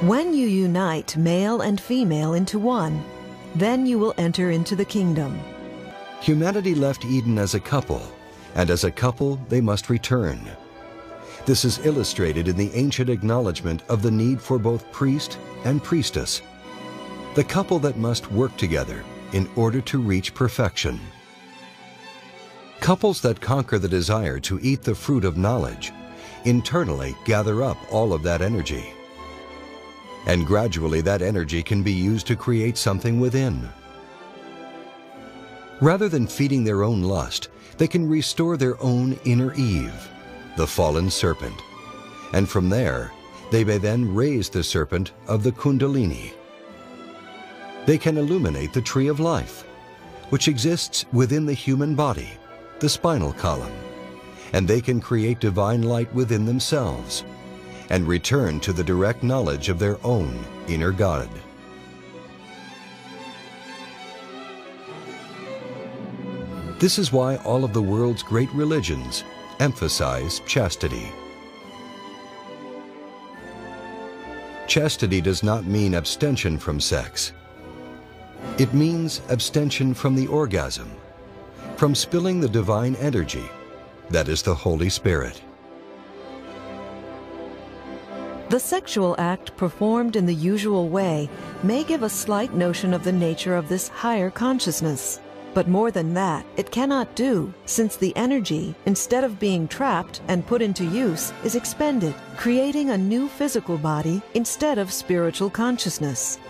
When you unite male and female into one, then you will enter into the kingdom. Humanity left Eden as a couple, and as a couple they must return. This is illustrated in the ancient acknowledgement of the need for both priest and priestess, the couple that must work together in order to reach perfection. Couples that conquer the desire to eat the fruit of knowledge internally gather up all of that energy. And gradually that energy can be used to create something within. Rather than feeding their own lust, they can restore their own inner Eve, the fallen serpent. And from there, they may then raise the serpent of the Kundalini. They can illuminate the tree of life, which exists within the human body, the spinal column, and they can create divine light within themselves and return to the direct knowledge of their own inner God. This is why all of the world's great religions emphasize chastity. Chastity does not mean abstention from sex. It means abstention from the orgasm, from spilling the divine energy, that is the Holy Spirit. The sexual act performed in the usual way may give a slight notion of the nature of this higher consciousness. But more than that, it cannot do, since the energy, instead of being trapped and put into use, is expended, creating a new physical body instead of spiritual consciousness.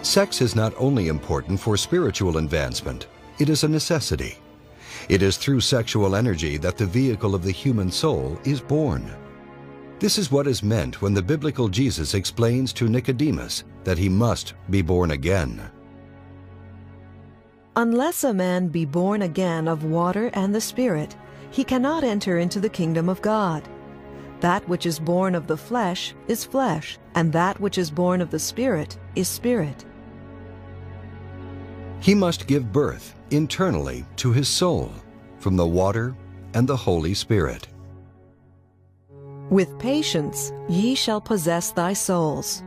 Sex is not only important for spiritual advancement, it is a necessity. It is through sexual energy that the vehicle of the human soul is born. This is what is meant when the biblical Jesus explains to Nicodemus that he must be born again. Unless a man be born again of water and the Spirit, he cannot enter into the kingdom of God. That which is born of the flesh is flesh, and that which is born of the Spirit is spirit. He must give birth internally to his soul from the water and the Holy Spirit. With patience ye shall possess thy souls.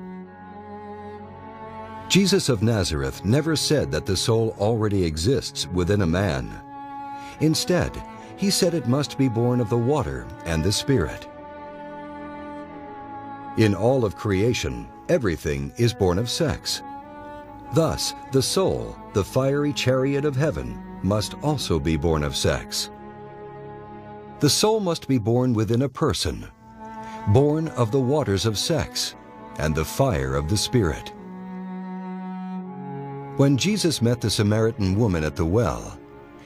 Jesus of Nazareth never said that the soul already exists within a man. Instead, he said it must be born of the water and the Spirit. In all of creation, everything is born of sex. Thus, the soul, the fiery chariot of heaven, must also be born of sex. The soul must be born within a person, born of the waters of sex and the fire of the Spirit. When Jesus met the Samaritan woman at the well,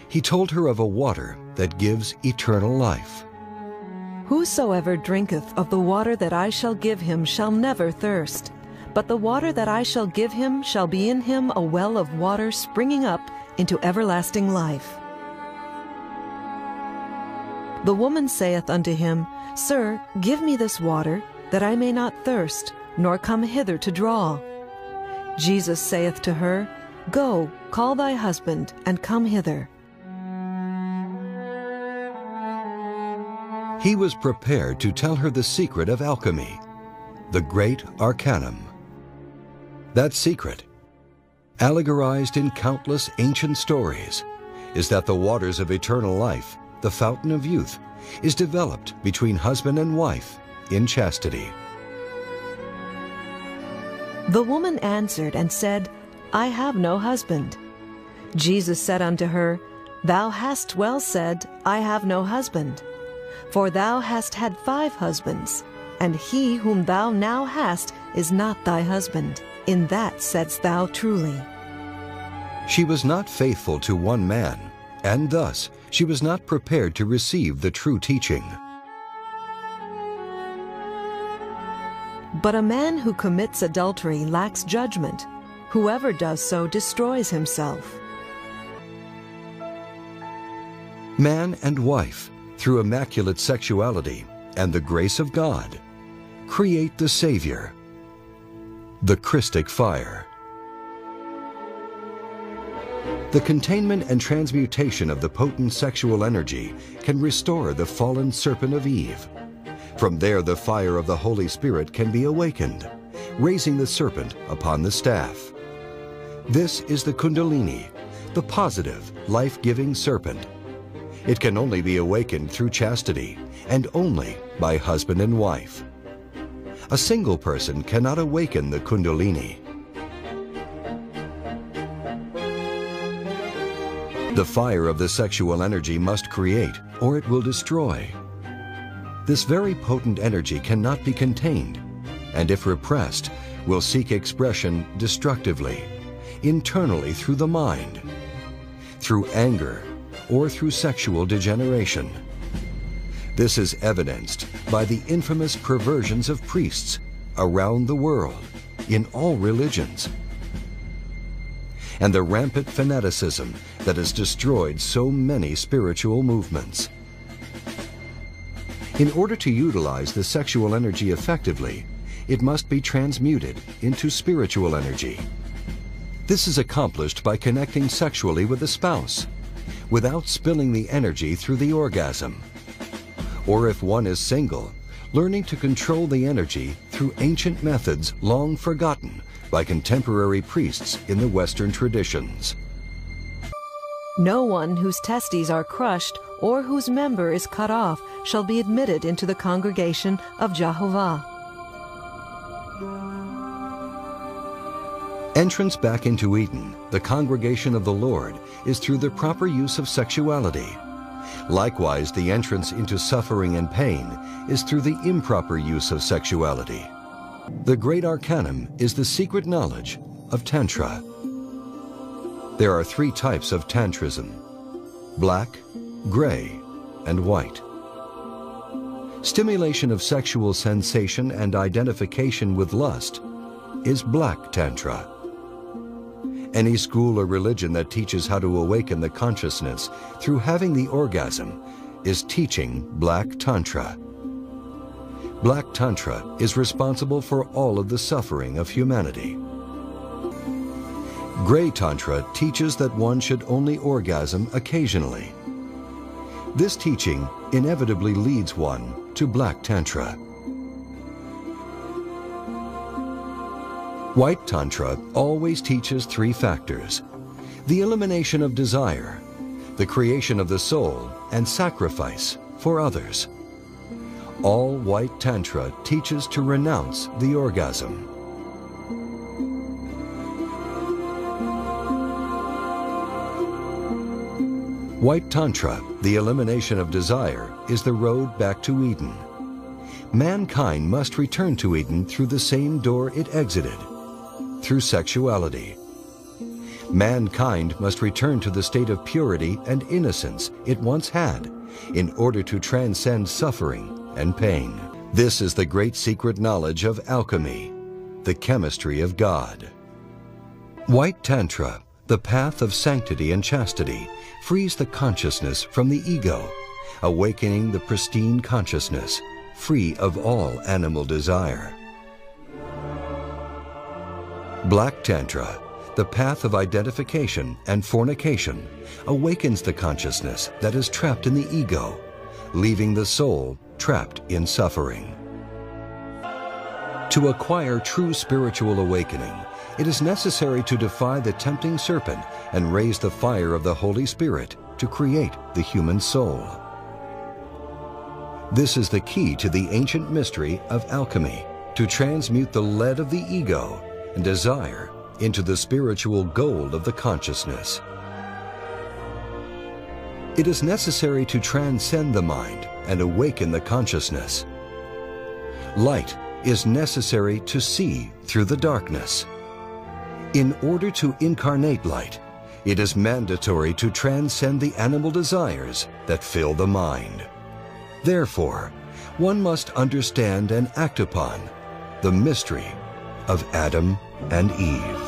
he told her of a water that gives eternal life. Whosoever drinketh of the water that I shall give him shall never thirst. But the water that I shall give him shall be in him a well of water springing up into everlasting life. The woman saith unto him, Sir, give me this water, that I may not thirst, nor come hither to draw. Jesus saith to her, Go, call thy husband, and come hither. He was prepared to tell her the secret of alchemy, the great arcanum. That secret, allegorized in countless ancient stories, is that the waters of eternal life, the fountain of youth, is developed between husband and wife in chastity. The woman answered and said, I have no husband. Jesus said unto her, Thou hast well said, I have no husband. For thou hast had five husbands, and he whom thou now hast is not thy husband. In that saidst thou truly. She was not faithful to one man, and thus she was not prepared to receive the true teaching. But a man who commits adultery lacks judgment. Whoever does so destroys himself. Man and wife, through immaculate sexuality and the grace of God, create the Savior, the Christic fire. The containment and transmutation of the potent sexual energy can restore the fallen serpent of Eve, From there, the fire of the Holy Spirit can be awakened, raising the serpent upon the staff. This is the Kundalini, the positive, life-giving serpent. It can only be awakened through chastity and only by husband and wife. A single person cannot awaken the Kundalini. The fire of the sexual energy must create, or it will destroy. This very potent energy cannot be contained, and if repressed, will seek expression destructively, internally through the mind, through anger, or through sexual degeneration. This is evidenced by the infamous perversions of priests around the world in all religions and the rampant fanaticism that has destroyed so many spiritual movements. In order to utilize the sexual energy effectively, it must be transmuted into spiritual energy. This is accomplished by connecting sexually with a spouse, without spilling the energy through the orgasm. Or if one is single, learning to control the energy through ancient methods long forgotten by contemporary priests in the Western traditions. No one whose testes are crushed or whose member is cut off shall be admitted into the congregation of Jehovah. Entrance back into Eden, the congregation of the Lord, is through the proper use of sexuality. Likewise, the entrance into suffering and pain is through the improper use of sexuality. The great arcanum is the secret knowledge of Tantra. There are three types of Tantrism, black, gray, and white. Stimulation of sexual sensation and identification with lust is black Tantra. Any school or religion that teaches how to awaken the consciousness through having the orgasm is teaching Black Tantra. Black Tantra is responsible for all of the suffering of humanity. Gray Tantra teaches that one should only orgasm occasionally. This teaching inevitably leads one to Black Tantra. White Tantra always teaches three factors. The elimination of desire, the creation of the soul, and sacrifice for others. All White Tantra teaches to renounce the orgasm. White Tantra, the elimination of desire, is the road back to Eden. Mankind must return to Eden through the same door it exited, through sexuality. Mankind must return to the state of purity and innocence it once had in order to transcend suffering and pain. This is the great secret knowledge of alchemy, the chemistry of God. White Tantra, the path of sanctity and chastity, frees the consciousness from the ego, awakening the pristine consciousness, free of all animal desire. Black Tantra, the path of identification and fornication, awakens the consciousness that is trapped in the ego, leaving the soul trapped in suffering. To acquire true spiritual awakening, it is necessary to defy the tempting serpent and raise the fire of the Holy Spirit to create the human soul. This is the key to the ancient mystery of alchemy, to transmute the lead of the ego and desire into the spiritual gold of the consciousness. It is necessary to transcend the mind and awaken the consciousness. Light is necessary to see through the darkness. In order to incarnate light, it is mandatory to transcend the animal desires that fill the mind. Therefore, one must understand and act upon the mystery of Adam and Eve.